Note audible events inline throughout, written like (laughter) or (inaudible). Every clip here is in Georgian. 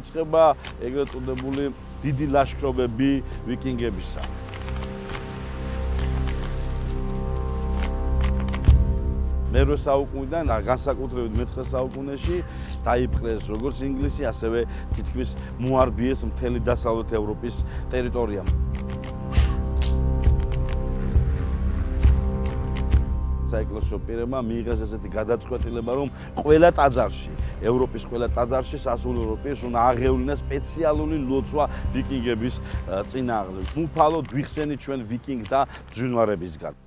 იწება ეგრეთ წოდებული დიდი ლაშქრობები ვიკინგებისა. მერვე საუკუნიდან განსაკუთრებით მე-19 საუკუნეში დაიპყრეს როგორც ინგლისი, ასევე თითქმის მოარბიეს მთელი დასავლეთ ევროპის ტერიტორია. საეკლესიო პირებმა მიიღეს ესეთი გადაწყვეტილება, რომ ყველა ტაძარში, ევროპის ყველა ტაძარში სასულიერო პირს უნდა აღევლინა სპეციალური ლოცვა ვიკინგების წინააღმდეგ. მუფალოდ გვიხსენით ჩვენ ვიკინგთა ძვინვარებისგან.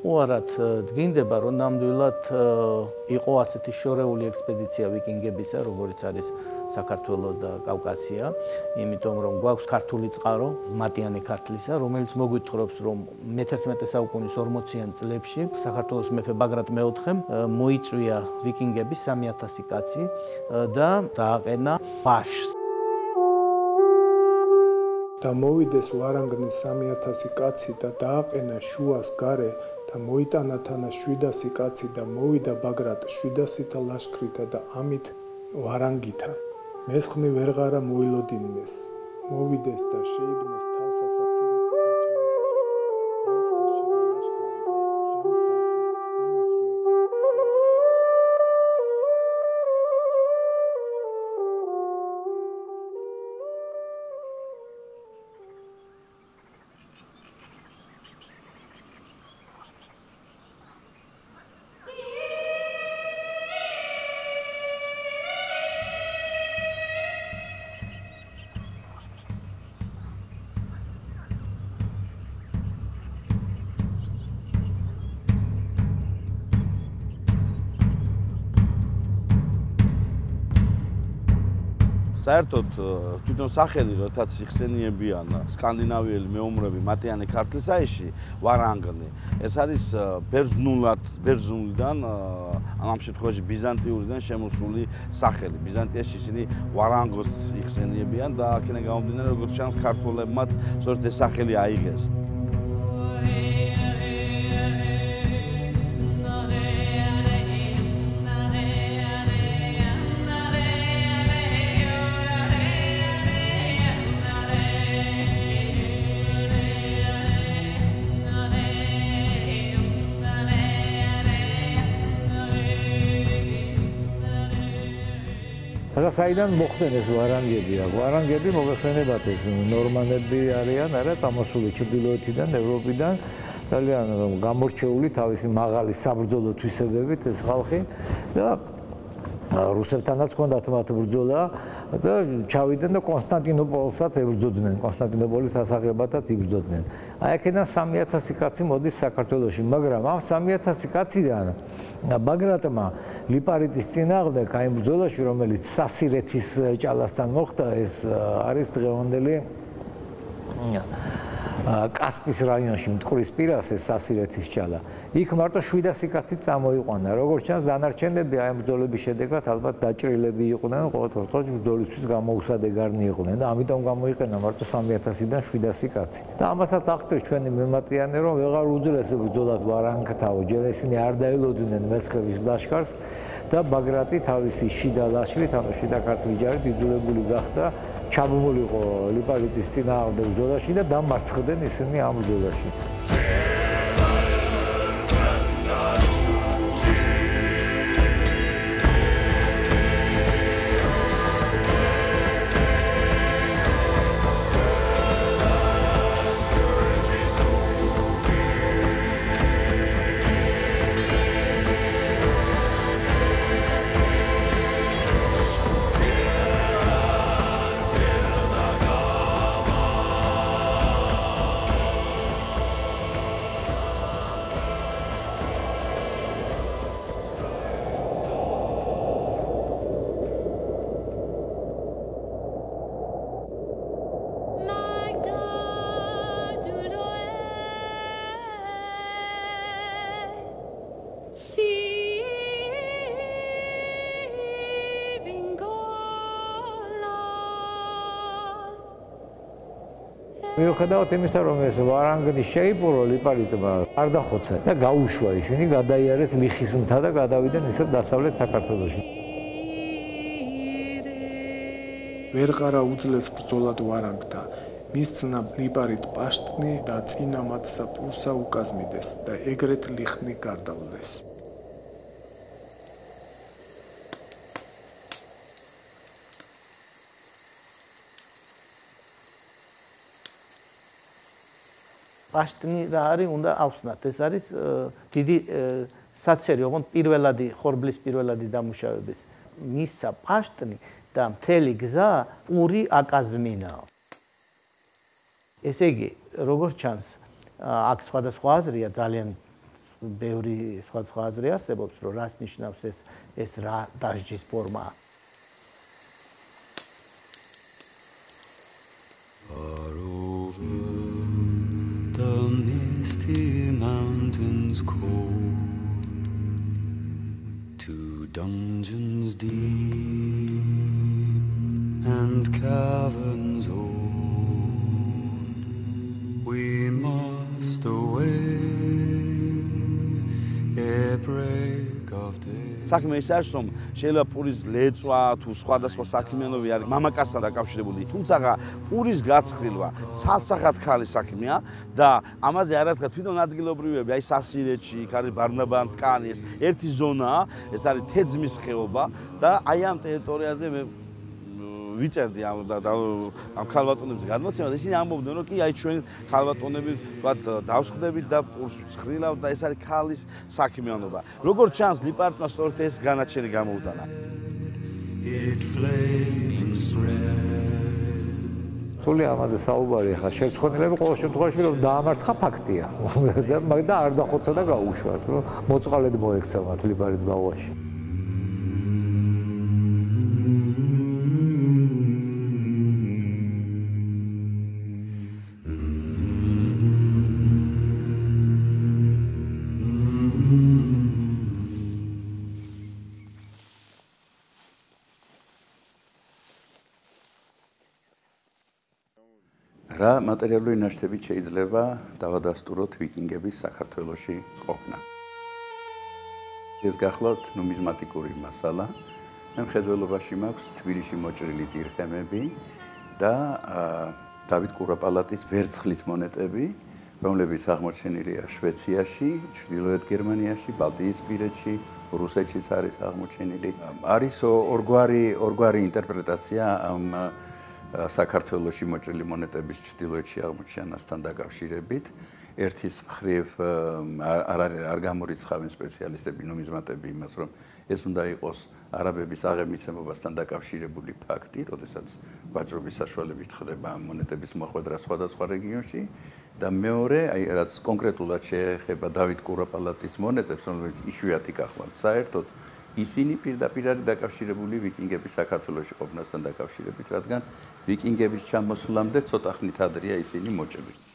უტყუარად დგინდება, რომ ნამდვილად იყო ასეთი შორეული ექსპედიცია ვიკინგებისა, როგორც არის საქართველოს და კავკასია, იმიტომ რომ გვაქვს ქართული წყარო, მატიანე ქართლისა, რომელიც მოგვითხრობს, რომ მე-11 საუკუნის 40-იან წლებში საქართველოს მეფე ბაგრატ მეოთხემ მოიწვია ვიკინგების 3000 კაცი და დააყენა ბაშს. და მოვიდეს ვარანგნის 3000 კაცი და დააყენა შუას გარე და მოიტანა თანა 700 კაცი და მოვიდა ბაგრატ 700-თა ლაშქრითა და ამით ვარანგითა. მესხმი ვერღარა მოილოდინეს მოვიდეს და შეიბნეს თავს ასახსირეთის საერთოდ თვითონ სახელი როთაც იხსენიებიან სკანდინავიელი მეომრები მატიანე ქართლისაიში ვარანგნი ეს არის ბერძნულად ბერძნულიდან ამ შემთხვევაში ბიზანტიურიდან შემოსული სახელი. ბიზანტიაში ისინი ვარანგოს იხსენიებიან და აქედან გამომდინარე როგორც ჩანს ქართველებმაც სწორედ ეს სახელი აიღეს საიდან მოხდნენ ეს ვარანგები? ვარანგები მოიხსენებათ ეს. ნორმანები არიან, არა წამოსული ჩრდილოეთიდან, ევროპიდან, ძალიან გამორჩეული თავისი მაღალი საბრძოლო თვისებებით ეს ხალხი. და რუსებთანაც ჰქონდათ მათ ბრძოლა და ჩავიდნენ და კონსტანტინოპოლსაც ებრძოდნენ, კონსტანტინოპოლის ასაღებათაც იბრძოდნენ. აი აქედან 3000 კაცი მოდის საქართველოში, მაგრამ ამ 3000 კაციდან ბაგრატმა ლიპარიტის წინააღმდეგ აი ბრძოლაში, რომელიც სასირეთის ჭალასთან მოხდა, ეს არის დღევანდელი კასპის რაიონში მტკვრის პირას ეს სასირეთის ჭალა. იქ მარტო 700 კაცი წამოიყვანა. როგორც ჩანს, დანარჩენები აი ბრძოლების შედეგად ალბათ დაჭრილები იყვნენ, ყოველთვის ბრძოლისთვის გამოუსადეგარნი იყვნენ და ამიტომ გამოიყენა მარტო 3000-დან 700 კაცი. და ამასაც აღწევს ჩვენი მემატიანე, რომ ვეღარ უძრეს ბრძოლას ვარანგთაო, ჯერ ისინი არ დაელოდნენ მესხების ლაშქარს და ბაგრატი თავისი შიდა ლაშქრით, ანუ შიდა ქართული ჯარით იძულებული გახდა ჩამომულიყო ლიპარიტის წინააღმდეგ ბრძოლაში და დამარცხდნენ ისინი ამ ბრძოლაში. მიუხედავად იმისა, რომ ეს ვარანგნი შეიპურო ლიპარიტმა, არ დახოცა და გაუშვა ისინი, გადაიარეს ლიხის მთა და გადავიდნენ ისე დასავლეთ საქართველოში. ვერღარა უძლეს ბრძოლად ვარანგთა. მის ძნა ლიპარიტ პაშტნი და წინა მათსა პურსა უკაზმიდეს და ეგრეთ ლიხნი გარდავლეს. პაშტნი რა არის უნდა ავსნათ. ეს არის დიდი საცერი ოღონდ პირველადი ხორბლის პირველადი დამუშავების მისცა პაშტნი და მთელი გზა პური აკაზმინა. ესე იგი როგორც ჩანს აქ სხვადასხვა აზრია ძალიან ბევრი სხვადასხვა აზრი არსებობს რომ რას ნიშნავს ეს ეს რა დასჯის ფორმაა mountains cold to dungeons deep and caverns old საქმე ის არის რომ შეიძლება პურის ლეწვა თუ სხვადასხვა საქმიანობი არის მამაკაცთან დაკავშირებული თუმცა პურის გაცხილვა ცალსახად ხალის საქმეა და ამაზე არ არქა თვითონ ადგილობრივები აი სასირეთში იქ არის ბარნაბან ტკანი ეს ერთი ზონაა ეს არის თეძმის ხეობა და აი ამ ტერიტორიაზე მე ვიწერდი ამ ამ ქალბატონებს გადმოცემა და ისინი ამბობდნენ რომ კი აი ჩვენ ქალბატონები ვთქვათ დავსხდებით და პურს ცხრილავ და ეს არის ქალის საქმიანობა. როგორც ჩანს დიპარტმა სწორედ ეს განაჩენი გამოუტანა. It flaming thread თული ამაზე საუბარი ხა შეცხონილები ყოველ შემთხვევაში რომ დაამარცხა ფაქტია. (laughs) და არ დახოცა და გაუშვას. რომ მოწყალედ მოექცა მათ ლიბარით ბავაში მატერიალური ნაშთებით შეიძლება დავადასტუროთ ვიკინგების საქართველოსი ყოფნა. ეს გახლავთ ნუმიზმატიკური მასალა. მე მხედველობაში მაქვს თბილისში მოჭრილი დირხემები და დავით კურაპალატის ვერცხლის მონეტები, რომლებიც აღმოჩენილია შვეციაში, ჩრდილოეთ გერმანიაში, ბალტიისპირეთში, რუსეთშიც არის აღმოჩენილი. არის ორგვარი ორგვარი ინტერპრეტაცია ამ საქართველოსი მოჭრილი მონეტების ჭtildeოეთში აღმოჩენასთან დაკავშირებით ერთის მხრივ არ არის არ გამორიცხავენ სპეციალისტები ნუმიზმატები იმას რომ ეს უნდა იყოს არაბების აღემიცემობასთან დაკავშირებული ფაქტი, როდესაც ვაჭრობის საშუალებით ხდება მონეტების მოხვედრა სხვადასხვა რეგიონში. და მეორე, აი რაც კონკრეტულად შეეხება დავით კურაპალატის მონეტებს, რომელიც იშვიათი გახლავთ საერთოდ ისინი პირდაპირ არის დაკავშირებული ვიკინგების საქართველოსში ყოფნასთან დაკავშირებით, რადგან ვიკინგების ჩამოსვლამდე ცოტა ხნით ადრეა ისინი მოჭრილი.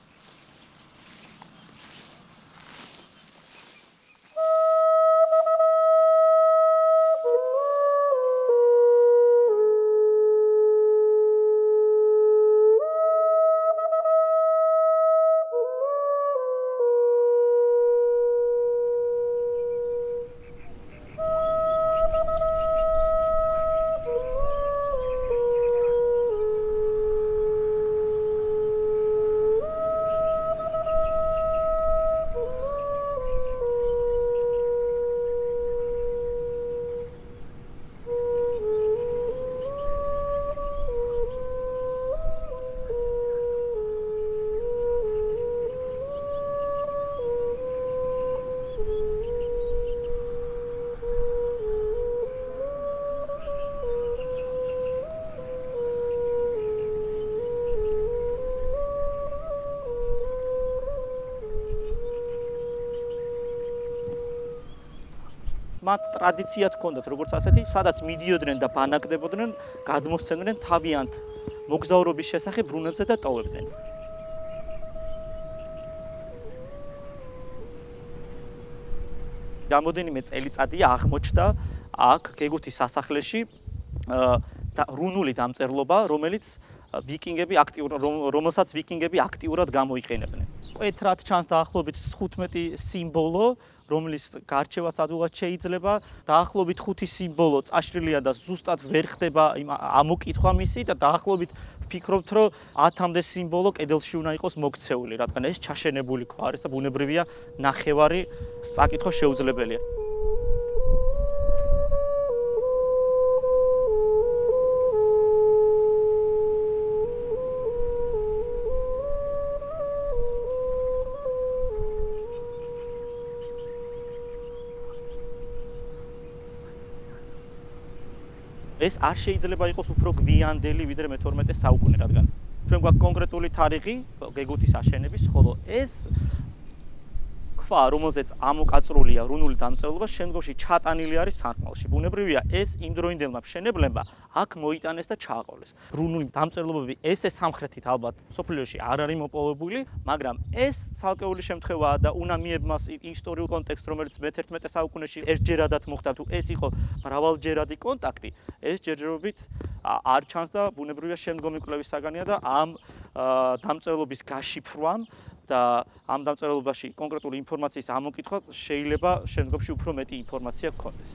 მათ ტრადიცია თქონდათ როგორც ასეთი, სადაც მიდიოდნენ და ბანაკდებოდნენ, გადმოსცემდნენ თავიანთ მოგზაურობის შესახებ ბრუნებზე და ტოვებდნენ. გამოდენიმე წელიწადია აღმოჩნდა აქ გეგუთის სასახლეში და რუნული დამწერლობა, რომელიც ვიკინგები აქტიურად რომელსაც ვიკინგები აქტიურად გამოიყენებდნენ. კვეთრად ჩანს დაახლოებით 15 სიმბოლო, რომლის გარჩევაც ადვილად შეიძლება. დაახლოებით 5 სიმბოლო წაშლილია და ზუსტად ვერ ხდება იმ ამოკითხვა მისი და დაახლოებით ვფიქრობთ, რომ 10-მდე სიმბოლო კედელში უნდა იყოს მოქცეული, რადგან ეს ჩაშენებული ქვა არის და ბუნებრივია ნახევარი საკითხო შეუძლებელია. ეს არ შეიძლება იყოს უფრო გვიანდელი ვიდრე მე-12 საუკუნე, რადგან. ჩვენ გვაქვს კონკრეტული თარიღი გეგუთის აშენების, ხოლო ეს ქვა, რომელზეც ამოკაწრულია რუნული დამწერლობა, შემდგომში ჩატანილი არის სარკმელში. ბუნებრივია, ეს იმ დროინდელმა მშენებლებმა აქ მოიტანეს და ჩააყოლეს. რუნული დამწერლობები ესე სამხრეთით ალბათ სოფლიოში არ არის მოპოვებული, მაგრამ ეს ცალკეული შემთხვევაა და უნდა მიებმას ისტორიულ კონტექსტს, რომელიც მე-11 საუკუნეში ერთჯერადად მოხდა თუ ეს იყო მრავალჯერადი კონტაქტი, ეს ჯერჯერობით არ ჩანს და ბუნებრივია შემდგომი კვლევის საგანია და ამ დამწერლობის გაშიფრვამ და ამ დამწერლობაში კონკრეტული ინფორმაციის ამოკითხვა შეიძლება შემდგომში უფრო მეტი ინფორმაცია გქონდეს.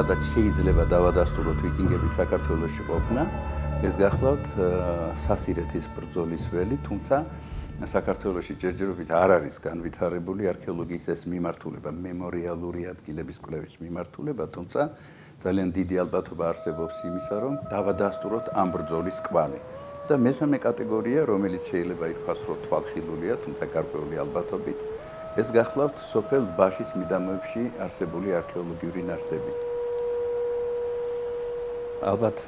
სადაც შეიძლება დავადასტუროთ ვიკინგების საქართველოსში ყოფნა, ეს გახლავთ სასირეთის ბრძოლის ველი, თუმცა საქართველოსში ჯერჯერობით არ არის განვითარებული არქეოლოგიის ეს მიმართულება, მემორიალური ადგილების კვლევის მიმართულება, თუმცა ძალიან დიდი ალბათობა არსებობს იმისა, რომ დავადასტუროთ ამ ბრძოლის კვალი. და მესამე კატეგორია, რომელიც შეიძლება ითქვას, რომ თვალხილულია, თუმცა გარკვეული ალბათობით, ეს გახლავთ სოფელ ბაშის მიდამოებში არსებული არქეოლოგიური ნაშთები. ალბათ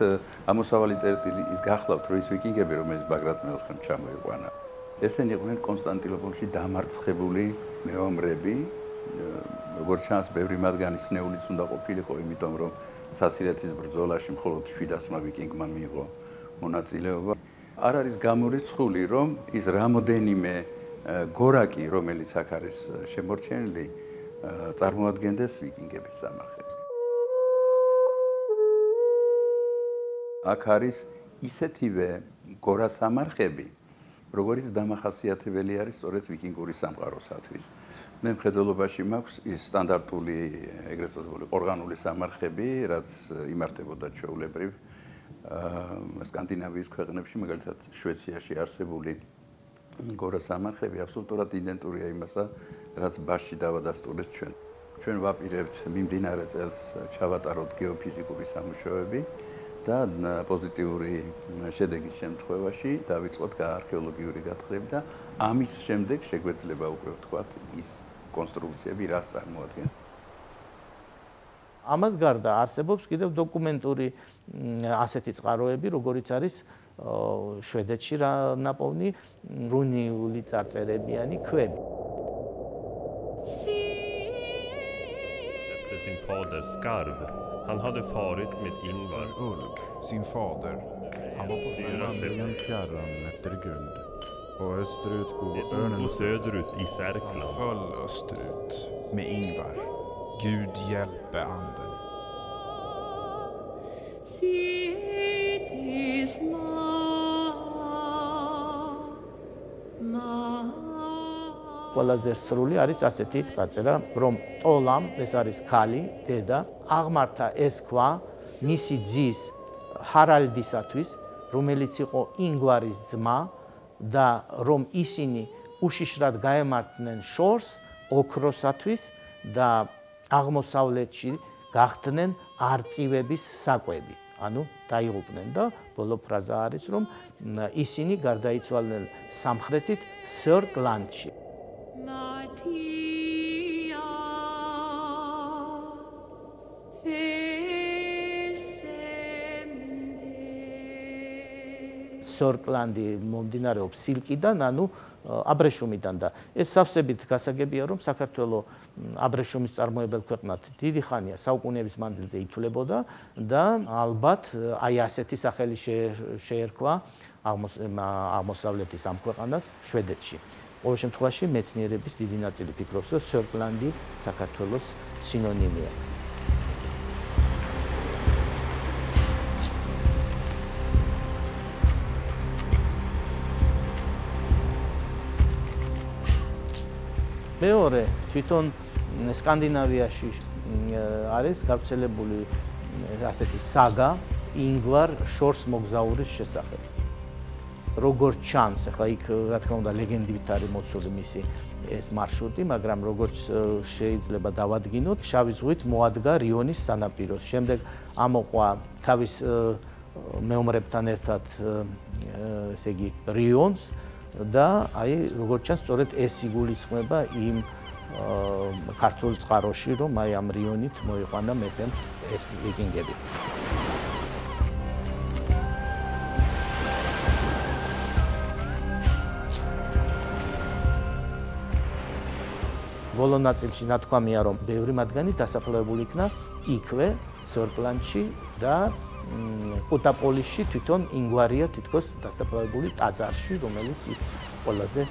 ამოსავალი წერტილი ის გახლავთ რომ ის ვიკინგები რომელიც ბაგრატ მეოთხემ ჩამოიყვანა. ესენი იყვნენ კონსტანტინოპოლში დამარცხებული მეომრები როგორც ჩანს ბევრი მათგანი სნეულიც უნდა ყოფილიყო იმიტომ რომ სასირეთის ბრძოლაში მხოლოდ 700-მა ვიკინგმა მიიღო მონაწილეობა. არ არის გამორიცხული რომ ის რამოდენიმე გორაკი რომელიც აქ არის შემორჩენილი წარმოადგენდეს ვიკინგების სამარხებს აქ არის ისეთივე გორასამარხები, როგორიც დამახასიათებელი არის სწორედ ვიკინგური სამყაროსათვის. მე მხედველობაში მაქვს ის სტანდარტული ეგრეთ წოდებული ორგანული სამარხები, რაც იმართებოდა ჩვეულებრივ აა სკანდინავიის ქვეყნებში, მაგალითად შვეიცარიაში არსებული გორასამარხები აბსოლუტურად იდენტურია იმასა, რაც ბაში დავადასტურეთ ჩვენ. ჩვენ ვაპირებთ მიმდინარე წელს ჩავატაროთ გეოფიზიკური სამუშაოები. და პოზიტიური შედეგის შემთხვევაში დავიწყოთ არქეოლოგიური გათხრები და ამის შემდეგ შეგვეძლება უკვე ვთქვათ ის კონსტრუქციები რას წარმოადგენს. ამას გარდა არსებობს კიდევ დოკუმენტური ასეთი წყაროები, როგორიც არის შვედეთში რა ნაპოვნი რუნიული წარწერებიანი ქვები. Det är sin faders skarv. Han hade farit med Ingvar. Ulv, sin fader. Han var på vandringen fjärran efter guld. Och österut går örnen söderut i Särkland. Han föll österut med Ingvar. Gud hjälpe anden. ყველაზე სრული არის ასეთი წაწერა, რომ ტოლამ, ეს არის ქალი, დედა, აღმართა ეს ქვა მისი ძის ჰარალდისათვის, რომელიც იყო ინგვარის ძმა და რომ ისინი უშიშრად გაემართნენ შორს ოქროსათვის და აღმოსავლეთში გახდნენ არწივების საკვები. ანუ დაიღუპნენ და ბოლო ფრაზა არის რომ ისინი გარდაიცვალნენ სამხრეთით სორკლანდში. სორკლანდი მომდინარეობს სილკიდან, ანუ აბრეშუმიდან და ეს სავსებით გასაგებია რომ საქართველოს აბრეშუმის წარმოებელ ქვეყნად დიდი ხანია საუკუნეების მანძილზე ითვლებოდა და ალბათ აი ასეთი სახელი შეერქვა აღმოსავლეთის ამ ქვეყანას შვედეთში. ყოველ შემთხვევაში მეცნიერების დიდი ნაწილი ფიქრობს რომ სორკლანდი საქართველოს სინონიმია. მეორე თვითონ სკანდინავიაში არის გავრცელებული ასეთი საგა ინგვარ შორს მოგზაურის შესახებ. როგორც ჩანს, ახლა იქ რა თქმა უნდა ლეგენდით არის მოცული მისი ეს მარშრუტი, მაგრამ როგორც შეიძლება დავადგინოთ, შავი ზღვით მოადგა რიონის სანაპიროს. შემდეგ ამოყვა თავის მეომრებთან ერთად ესე იგი რიონს და აი როგორც ჩანს სწორედ ეს იგულისხმება იმ ქართულ წყაროში რომ აი ამ რიონით მოიყვანა მეფემ ეს ვიკინგები ბოლო ნაწილში ნათქვამია რომ ბევრი მათგანი დასაფლავებული იქნა იქვე სორკლანდში და კუტაპოლიში თვითონ ინგვარია თითქოს დასაფლავებული ტაძარში, რომელიც ყველაზე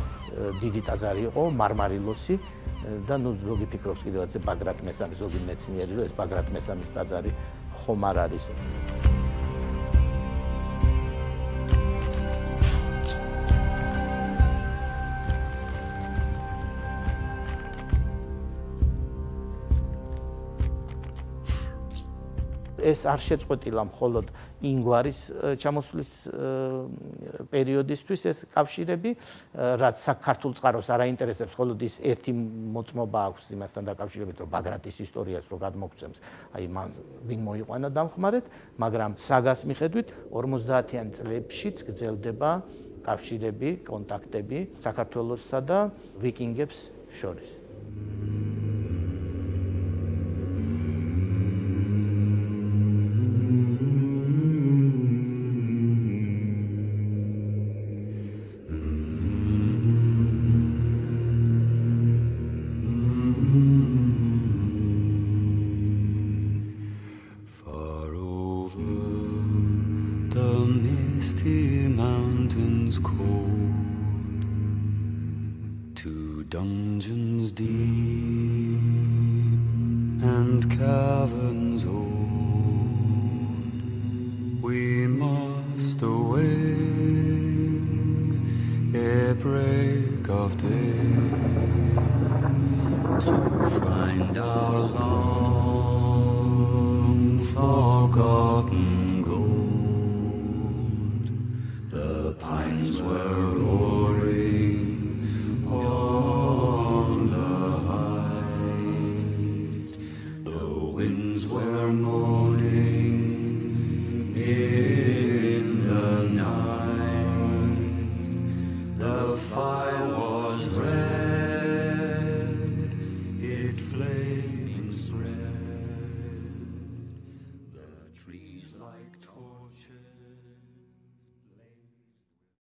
დიდი ტაძარი იყო, მარმარილოსი და ნუ ზოგი ფიქრობს კიდევაც ბაგრატ მესამის ზოგი მეცნიერი, რომ ეს ბაგრატ მესამის ტაძარი ხომ არ არის. ეს არ შეწყვეტილა მხოლოდ ინგვარის ჩამოსვლის პერიოდისთვის ეს კავშირები, რაც საქართველოს წყაროს არ აინტერესებს, მხოლოდ ის ერთი მოწმობა აქვს იმასთან დაკავშირებით, რომ ბაგრატის ისტორიას რო გადმოგწევს, აი მან ვინ მოიყვანა დამხმარეთ, მაგრამ საგას მიხედვით 50-იან წლებშიც გრძელდება კავშირები, კონტაქტები საქართველოსსა და ვიკინგებს შორის. find our long forgotten gold. The pines were